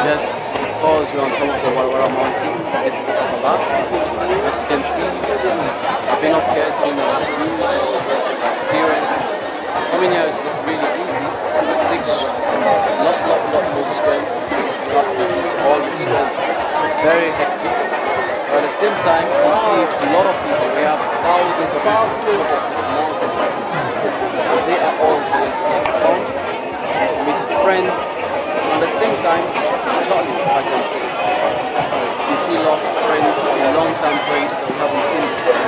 Yes, of course, we're on top of the Wara Wara mountain. This is Kabala. As you can see, I've been up here, it's been a huge experience. Coming here is not really easy. It takes a lot, lot, lot more strength. You have to use all your strength. Very hectic. But at the same time, you see a lot of people. We have thousands of people on top of this mountain. They are all here to have to meet friends, time, Charlie, I can say. You see lost friends, long-time friends that we haven't seen before.